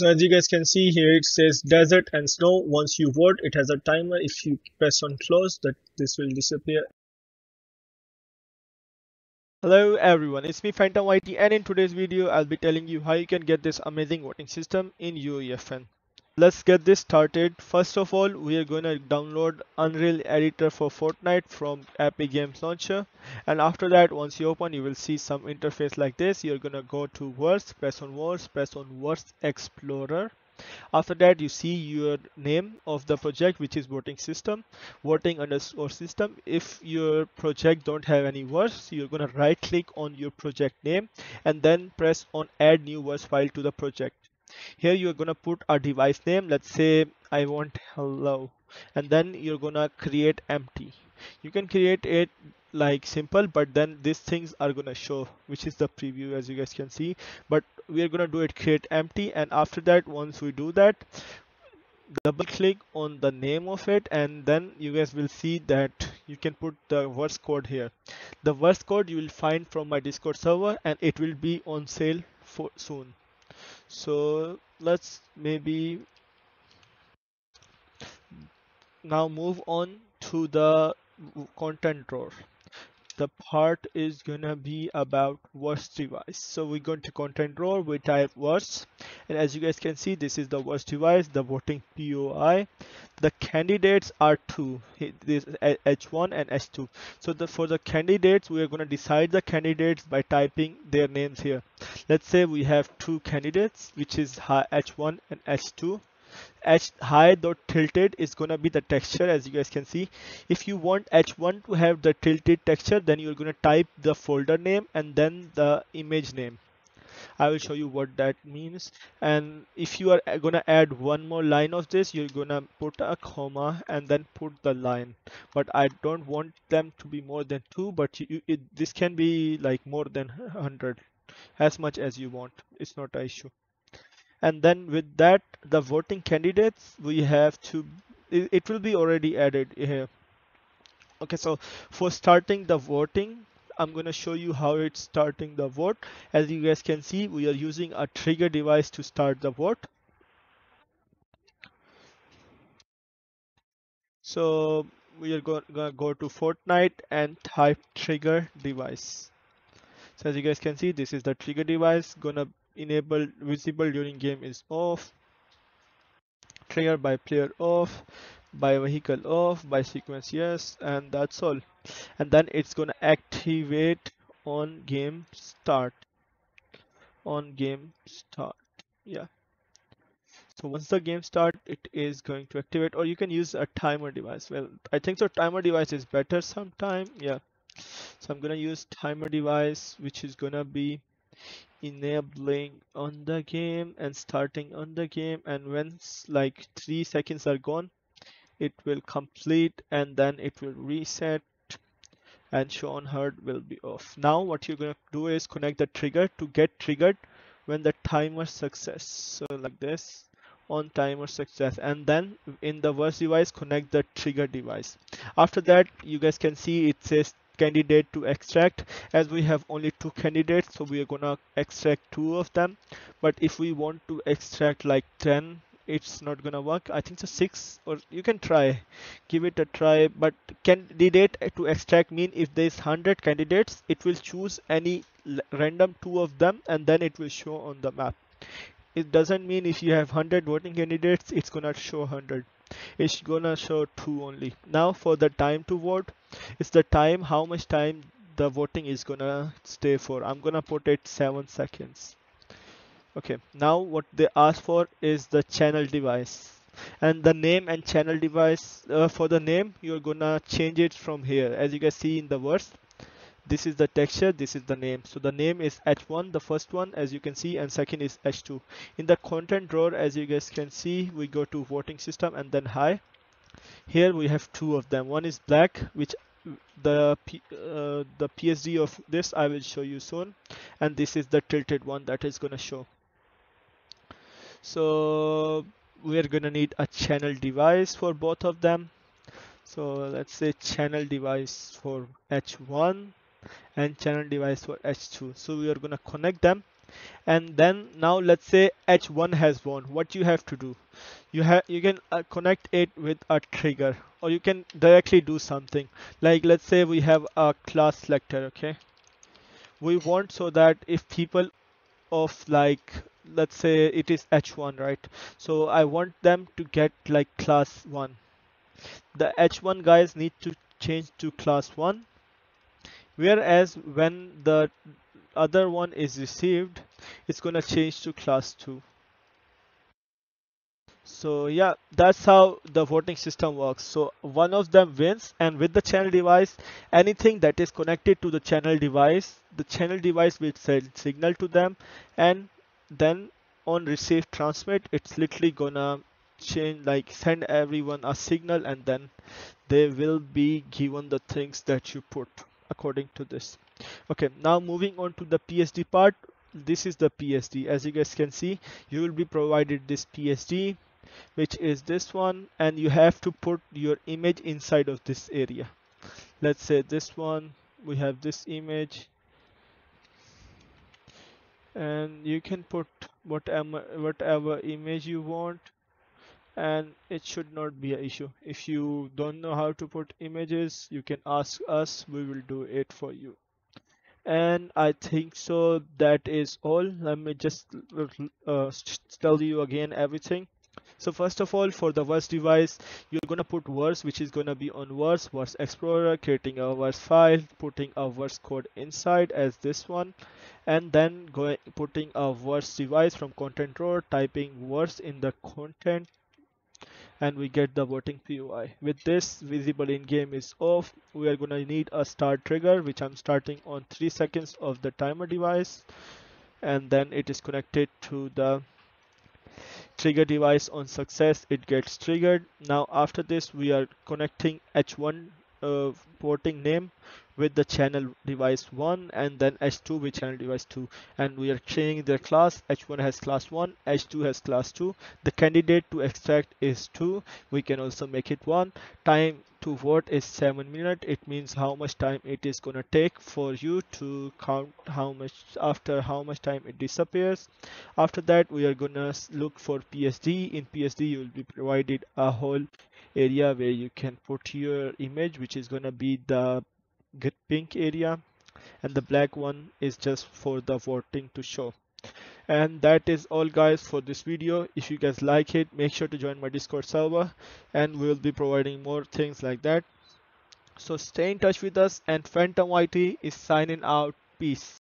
So as you guys can see here, it says desert and snow. Once you vote, it has a timer. If you press on close, that this will disappear. Hello everyone, it's me Phantom YT and in today's video I'll be telling you how you can get this amazing voting system in UEFN. Let's get this started. First of all, we are going to download Unreal Editor for Fortnite from Epic Games Launcher. And after that, once you open, you will see some interface like this. You're going to go to Verse, press on Verse, press on Verse Explorer. After that, you see your name of the project, which is voting system, voting underscore system. If your project don't have any verse, you're going to right click on your project name and then press on add new verse file to the project here you're gonna put a device name. Let's say I want hello. And then you're gonna create empty. You can create it like simple but then these things are gonna show which is the preview as you guys can see. But we are gonna do it create empty. And after that once we do that double click on the name of it. And then you guys will see that you can put the verse code here. The verse code you will find from my discord server and it will be on sale for soon so let's maybe now move on to the content drawer. The part is gonna be about verse device. So we go to content drawer we type verse and as you guys can see this is the verse device the voting POI the candidates are two this h1 and h2 so the for the candidates we are going to decide the candidates by typing their names here. Let's say we have two candidates which is h1 and h2 h high dot tilted is gonna be the texture as you guys can see. If you want h1 to have the tilted texture then you're gonna type the folder name and then the image name I will show you what that means. And if you are gonna add one more line of this you're gonna put a comma and then put the line. But I don't want them to be more than two but you, it, this can be like more than 100 as much as you want. It's not an issue. And then with that the voting candidates we have to it, it will be already added here. Okay so for starting the voting I'm going to show you how it's starting the vote as you guys can see we are using a trigger device to start the vote so we are going to go to Fortnite and type trigger device. So as you guys can see this is the trigger device gonna enable visible during game is off trigger by player off by vehicle off by sequence yes and that's all and then it's gonna activate on game start. On game start yeah. So once the game start it is going to activate or you can use a timer device. Well i think so timer device is better sometime yeah. So i'm gonna use timer device which is gonna be enabling on the game and starting on the game and once like three seconds are gone it will complete and then it will reset and show on HUD will be off. Now what you're going to do is connect the trigger to get triggered when the timer success. So like this on timer success and then in the verse device connect the trigger device. After that you guys can see it says candidate to extract as we have only two candidates so we are gonna extract two of them. But if we want to extract like 10 it's not gonna work. I think so six or you can try. Give it a try but candidate to extract mean if there's 100 candidates it will choose any random two of them and then it will show on the map. It doesn't mean if you have 100 voting candidates it's gonna show 100 it's gonna show two only. Now for the time to vote it's the time how much time the voting is gonna stay for. I'm gonna put it seven seconds okay now what they ask for is the channel device. And the name and channel device uh, for the name you're gonna change it from here. As you guys see in the verse this is the texture this is the name. So the name is h1 the first one as you can see and second is h2 in the content drawer as you guys can see we go to voting system and then high. Here we have two of them. One is black which the P, uh, the PSD of this I will show you soon. And this is the tilted one that is gonna show so we are gonna need a channel device for both of them. So let's say channel device for h1 and channel device for h2 so we are to connect them. And then now let's say h1 has won. What you have to do? You have you can uh, connect it with a trigger or you can directly do something. Like let's say we have a class selector okay? We want so that if people of like let's say it is h1 right? So i want them to get like class 1 the h1 guys need to change to class 1 whereas when the other one is received it's gonna change to class 2 so yeah that's how the voting system works. So one of them wins and with the channel device anything that is connected to the channel device the channel device will send signal to them and then on receive transmit it's literally gonna change like send everyone a signal and then they will be given the things that you put according to this. Okay now moving on to the psd part. This is the psd as you guys can see you will be provided this psd which is this one and you have to put your image inside of this area. Let's say this one we have this image and you can put whatever whatever image you want and it should not be an issue. If you don't know how to put images you can ask us we will do it for you. And I think so that is all. Let me just uh, tell you again everything so first of all for the verse device you're gonna put verse which is gonna be on verse verse explorer creating a verse file putting a verse code inside as this one and then going putting a verse device from content drawer typing verse in the content and we get the voting POI. With this visible in game is off, we are gonna need a start trigger which I'm starting on 3 seconds of the timer device and then it is connected to the trigger device on success it gets triggered. Now after this we are connecting h1 uh, porting name with the channel device 1 and then h2 with channel device 2 and we are changing their class. H1 has class 1 h2 has class 2 the candidate to extract is 2 we can also make it 1 time to vote is 7 minutes it means how much time it is gonna take for you to count how much after how much time it disappears. After that we are gonna look for psd in psd you will be provided a whole area where you can put your image which is gonna be the pink area. And the black one is just for the voting to show and that is all guys for this video. If you guys like it make sure to join my discord server and we'll be providing more things like that. So stay in touch with us and phantom it is signing out. Peace